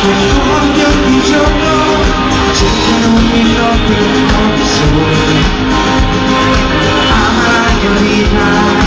che sogni ogni giorno cercano ogni notte un nuovo sole amare la mia vita